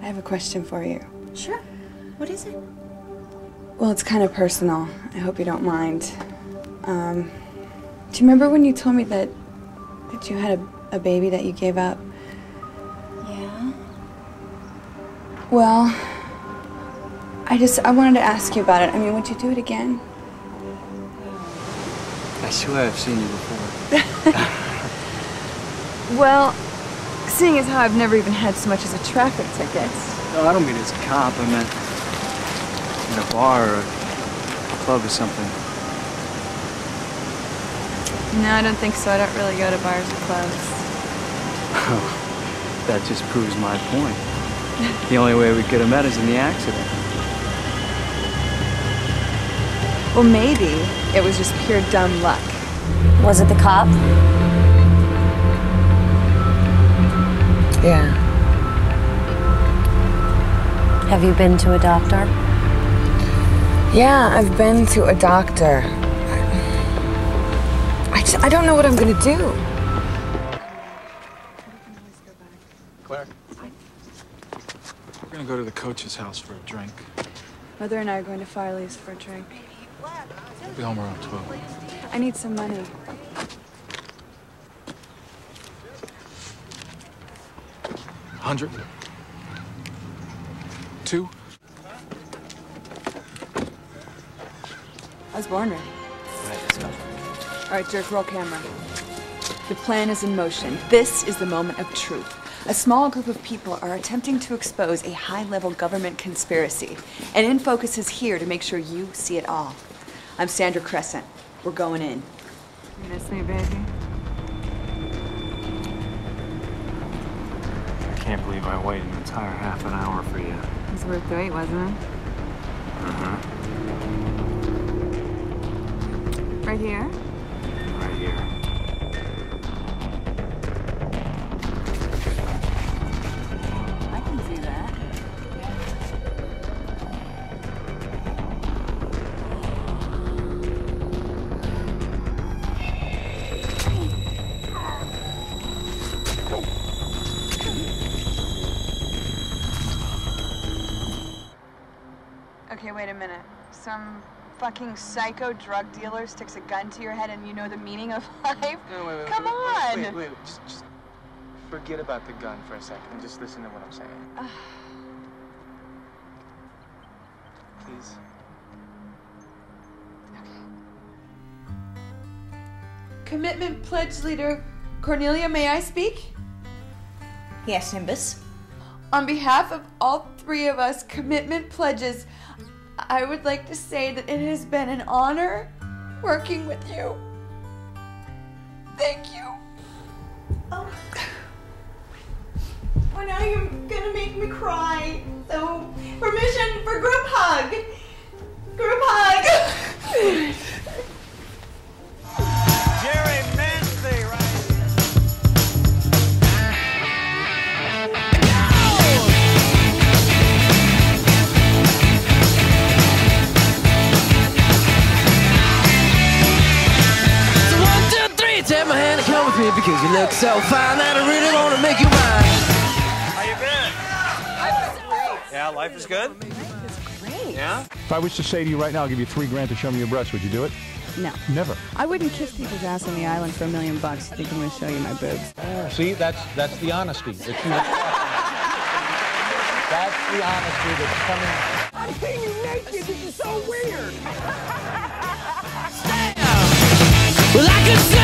I have a question for you. Sure. What is it? Well, it's kind of personal. I hope you don't mind. Um, do you remember when you told me that that you had a, a baby that you gave up? Yeah. Well, I just I wanted to ask you about it. I mean, would you do it again? I swear I've seen you before. Well, seeing as how I've never even had so much as a traffic ticket. No, I don't mean as a cop. I meant in a bar or a club or something. No, I don't think so. I don't really go to bars or clubs. That just proves my point. The only way we could have met is in the accident. Well, maybe it was just pure dumb luck. Was it the cop? Have you been to a doctor? Yeah, I've been to a doctor. I just, I don't know what I'm gonna do. Claire? We're gonna go to the coach's house for a drink. Mother and I are going to Farley's for a drink. We'll be home around 12. I need some money. Hundred? Two? I was born ready. Right, let's go. All right, Dirk, roll camera. The plan is in motion. This is the moment of truth. A small group of people are attempting to expose a high-level government conspiracy. And In Focus is here to make sure you see it all. I'm Sandra Crescent. We're going in. You miss me, baby? Can't believe I waited an entire half an hour for you. It was worth the wait, wasn't it? Uh-huh. Right here? Wait a minute. Some fucking psycho drug dealer sticks a gun to your head and you know the meaning of life? No, wait, wait, Come wait, on! Wait, wait, wait, just, just forget about the gun for a second and just listen to what I'm saying. Please. Commitment Pledge Leader Cornelia, may I speak? Yes, Nimbus. On behalf of all three of us commitment pledges, I would like to say that it has been an honor working with you. Thank you. Oh. Well, now you're take my come with me because you look so fine that I really wanna make you mine. How you been? Yeah, life is good. Great. Yeah. If I was to say to you right now, I'll give you three grand to show me your breasts, would you do it? No. Never. I wouldn't kiss people's ass on the island for a million bucks if I'm going to show you my boobs. See, that's that's the honesty. That that's the honesty that's coming. I'm seeing you naked. This is so weird. well, I could see